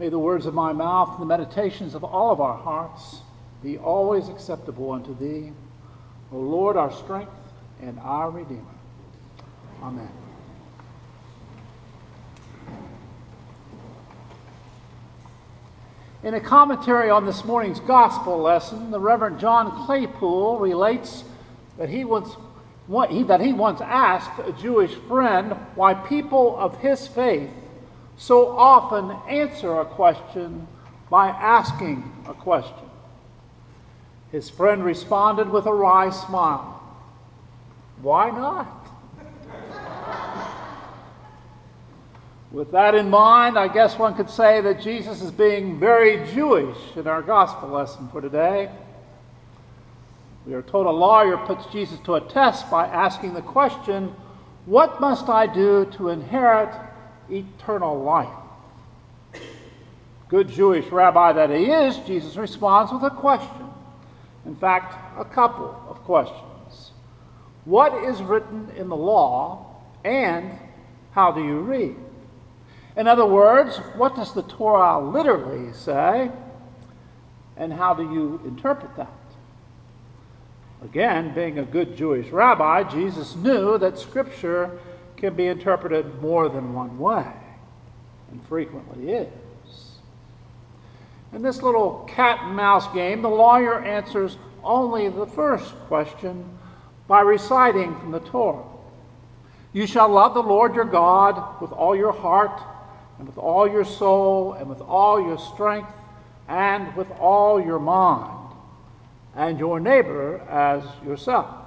May the words of my mouth and the meditations of all of our hearts be always acceptable unto thee, O Lord, our strength and our Redeemer. Amen. In a commentary on this morning's gospel lesson, the Reverend John Claypool relates that he once, that he once asked a Jewish friend why people of his faith so often answer a question by asking a question. His friend responded with a wry smile. Why not? With that in mind, I guess one could say that Jesus is being very Jewish in our gospel lesson for today. We are told a lawyer puts Jesus to a test by asking the question, What must I do to inherit eternal life? Good Jewish rabbi that he is, Jesus responds with a question. In fact, a couple of questions. What is written in the law, and how do you read? In other words, what does the Torah literally say? And how do you interpret that? Again, being a good Jewish rabbi, Jesus knew that Scripture can be interpreted more than one way, and frequently is. In this little cat and mouse game, the lawyer answers only the first question by reciting from the Torah. You shall love the Lord your God with all your heart and with all your soul, and with all your strength, and with all your mind, and your neighbor as yourself.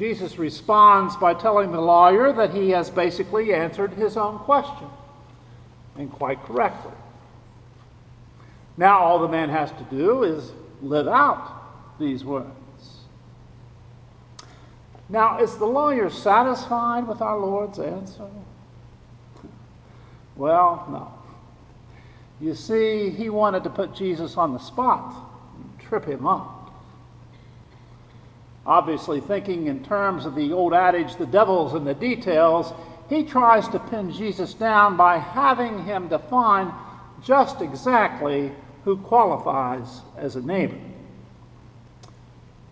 Jesus responds by telling the lawyer that he has basically answered his own question, and quite correctly. Now, all the man has to do is live out these words. Now, is the lawyer satisfied with our Lord's answer? Well, no. You see, he wanted to put Jesus on the spot, trip him up. Obviously, thinking in terms of the old adage, the devil's in the details, he tries to pin Jesus down by having him define just exactly who qualifies as a neighbor.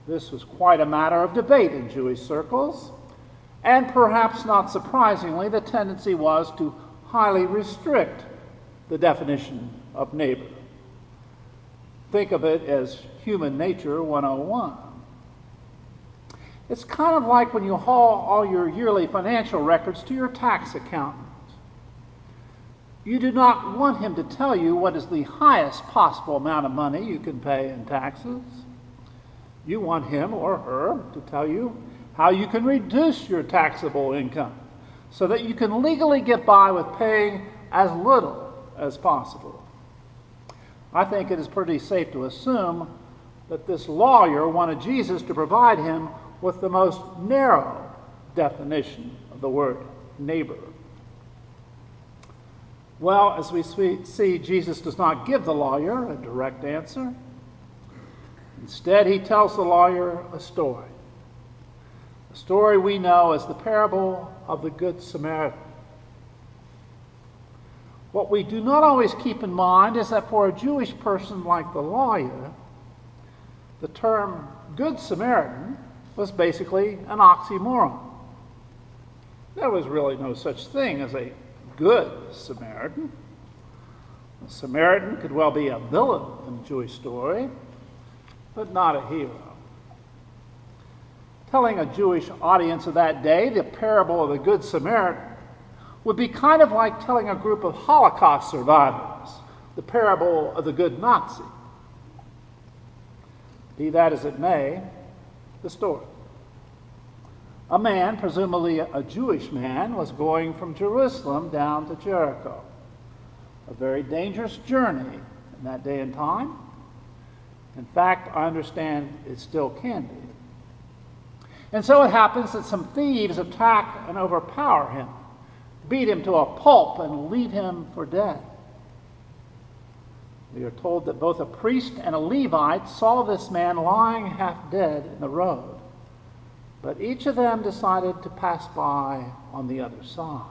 This was quite a matter of debate in Jewish circles, and perhaps not surprisingly, the tendency was to highly restrict the definition of neighbor. Think of it as human nature 101. It's kind of like when you haul all your yearly financial records to your tax accountant. You do not want him to tell you what is the highest possible amount of money you can pay in taxes. You want him or her to tell you how you can reduce your taxable income so that you can legally get by with paying as little as possible. I think it is pretty safe to assume that this lawyer wanted Jesus to provide him with the most narrow definition of the word neighbor. Well, as we see, Jesus does not give the lawyer a direct answer. Instead, he tells the lawyer a story. A story we know as the parable of the Good Samaritan. What we do not always keep in mind is that for a Jewish person like the lawyer, the term Good Samaritan was basically an oxymoron. There was really no such thing as a good Samaritan. A Samaritan could well be a villain in a Jewish story, but not a hero. Telling a Jewish audience of that day the parable of the Good Samaritan would be kind of like telling a group of Holocaust survivors the parable of the good Nazi. Be that as it may, the story. A man, presumably a Jewish man, was going from Jerusalem down to Jericho. A very dangerous journey in that day and time. In fact, I understand it still can be. And so it happens that some thieves attack and overpower him, beat him to a pulp, and leave him for dead. We are told that both a priest and a Levite saw this man lying half dead in the road, but each of them decided to pass by on the other side.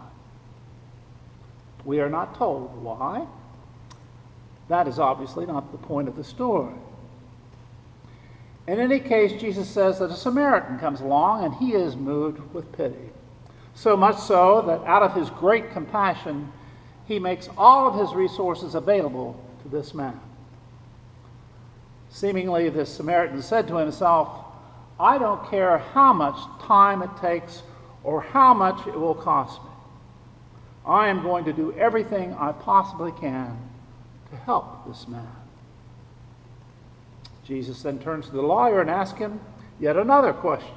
We are not told why. That is obviously not the point of the story. In any case, Jesus says that a Samaritan comes along and he is moved with pity. So much so that out of his great compassion, he makes all of his resources available to this man. Seemingly, this Samaritan said to himself, I don't care how much time it takes or how much it will cost me. I am going to do everything I possibly can to help this man. Jesus then turns to the lawyer and asks him yet another question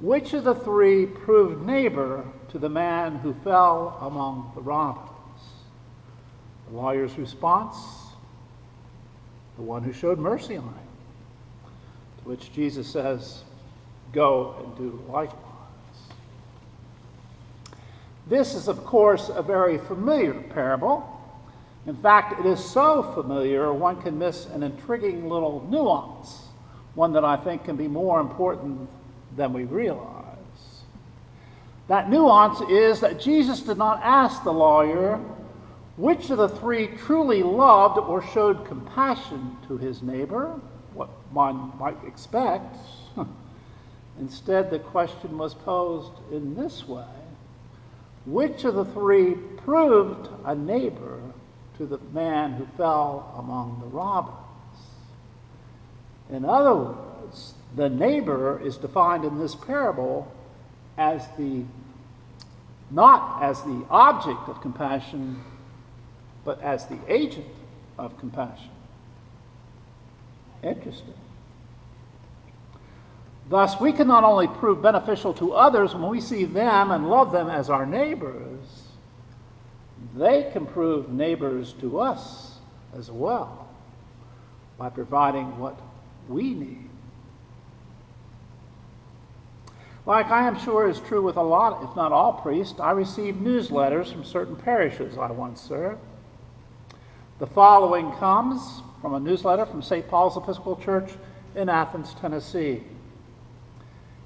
Which of the three proved neighbor to the man who fell among the robbers? The lawyer's response the one who showed mercy on him. To which Jesus says, Go and do likewise. This is, of course, a very familiar parable. In fact, it is so familiar one can miss an intriguing little nuance, one that I think can be more important than we realize. That nuance is that Jesus did not ask the lawyer which of the three truly loved or showed compassion to his neighbor, what one might expect. Instead, the question was posed in this way Which of the three proved a neighbor to the man who fell among the robbers. In other words, the neighbor is defined in this parable as the not as the object of compassion, but as the agent of compassion. Interesting. Thus, we can not only prove beneficial to others when we see them and love them as our neighbors, they can prove neighbors to us as well by providing what we need. Like I am sure is true with a lot, if not all priests, I receive newsletters from certain parishes I once served. The following comes from a newsletter from St. Paul's Episcopal Church in Athens, Tennessee.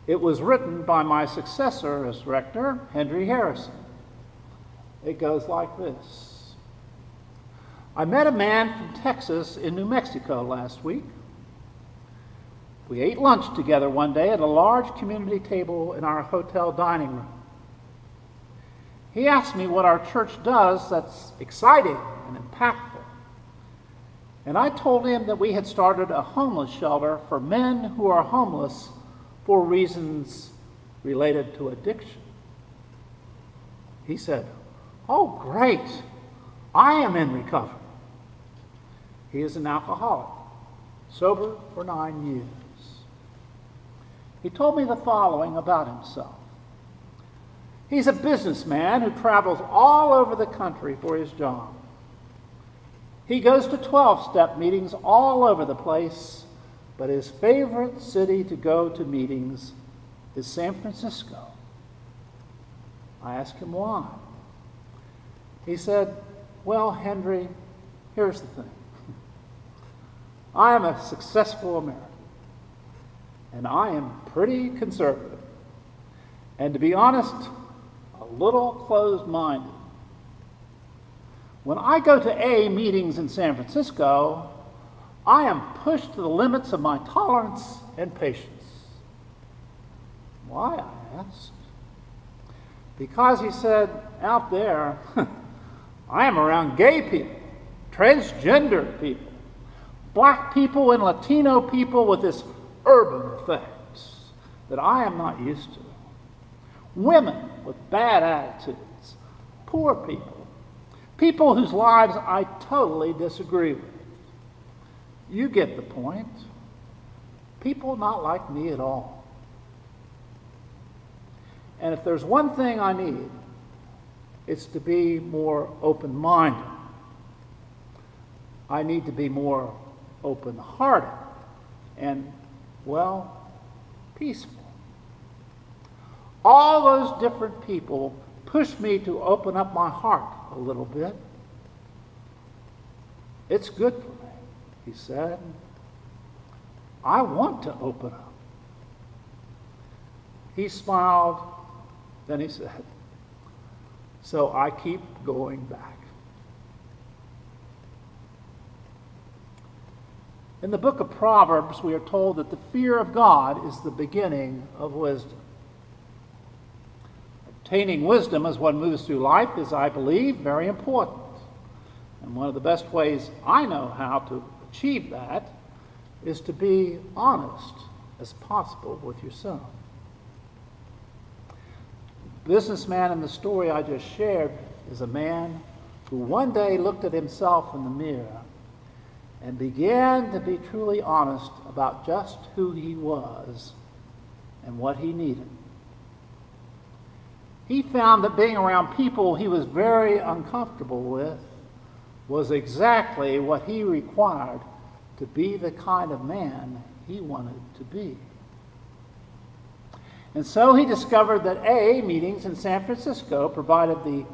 It was written by my successor as rector, Henry Harrison. It goes like this I met a man from Texas in New Mexico last week. We ate lunch together one day at a large community table in our hotel dining room. He asked me what our church does that's exciting and impactful. And I told him that we had started a homeless shelter for men who are homeless for reasons related to addiction. He said, Oh, great. I am in recovery. He is an alcoholic, sober for nine years. He told me the following about himself. He's a businessman who travels all over the country for his job. He goes to 12 step meetings all over the place, but his favorite city to go to meetings is San Francisco. I asked him why. He said, Well, Henry, here's the thing. I am a successful American, and I am pretty conservative. And to be honest, a little closed minded. When I go to AA meetings in San Francisco, I am pushed to the limits of my tolerance and patience. Why? I asked. Because he said, out there, I am around gay people, transgender people, black people, and Latino people with this urban effect that I am not used to. Women with bad attitudes, poor people, people whose lives I totally disagree with. You get the point. People not like me at all. And if there's one thing I need, it's to be more open minded. I need to be more open hearted and, well, peaceful. All those different people push me to open up my heart a little bit. It's good for me, he said. I want to open up. He smiled, then he said, So I keep going back. In the book of Proverbs, we are told that the fear of God is the beginning of wisdom. Obtaining wisdom as one moves through life is, I believe, very important. And one of the best ways I know how to achieve that is to be honest as possible with yourself. The businessman in the story I just shared is a man who one day looked at himself in the mirror and began to be truly honest about just who he was and what he needed. He found that being around people he was very uncomfortable with was exactly what he required to be the kind of man he wanted to be. And so he discovered that AA meetings in San Francisco provided the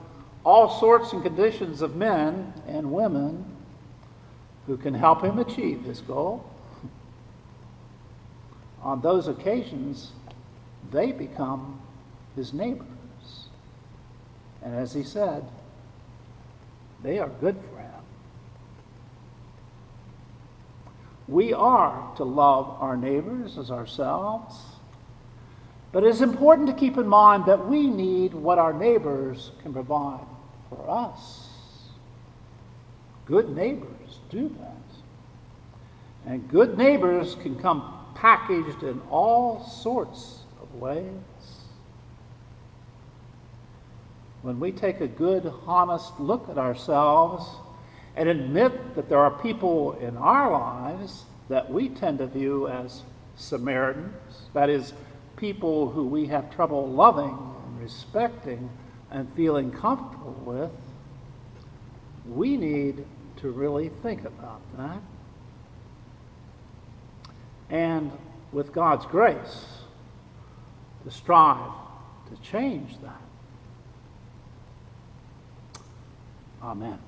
all sorts and conditions of men and women who can help him achieve his goal. On those occasions, they become his neighbors. And as he said, they are good for him. We are to love our neighbors as ourselves. But it is important to keep in mind that we need what our neighbors can provide for us. Good neighbors do that. And good neighbors can come packaged in all sorts of ways. When we take a good, honest look at ourselves and admit that there are people in our lives that we tend to view as Samaritans, that is, people who we have trouble loving and respecting and feeling comfortable with, we need to really think about that. And with God's grace, to strive to change that. Amen.